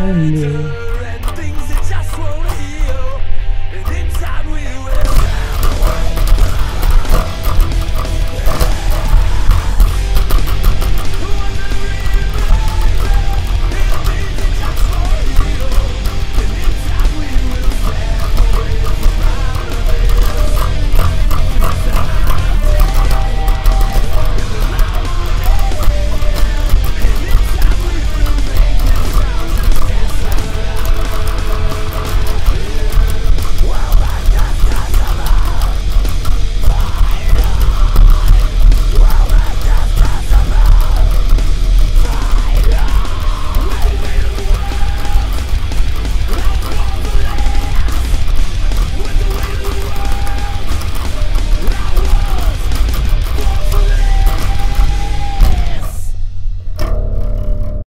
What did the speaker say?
around me.